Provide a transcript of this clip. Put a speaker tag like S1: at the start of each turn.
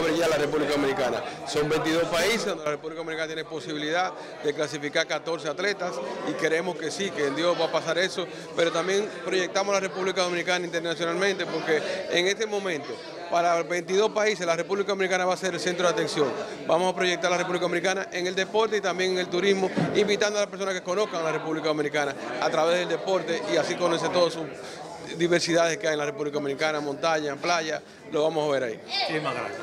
S1: a brillar la República Dominicana. Son 22 países donde la República Dominicana tiene posibilidad de clasificar 14 atletas y queremos que sí, que en Dios va a pasar eso, pero también proyectamos la República Dominicana internacionalmente porque en este momento para 22 países la República Dominicana va a ser el centro de atención. Vamos a proyectar la República Dominicana en el deporte y también en el turismo, invitando a las personas que conozcan la República Dominicana a través del deporte y así conoce todas sus diversidades que hay en la República Dominicana, montaña, playa, lo vamos a ver ahí.
S2: Muchísimas gracias.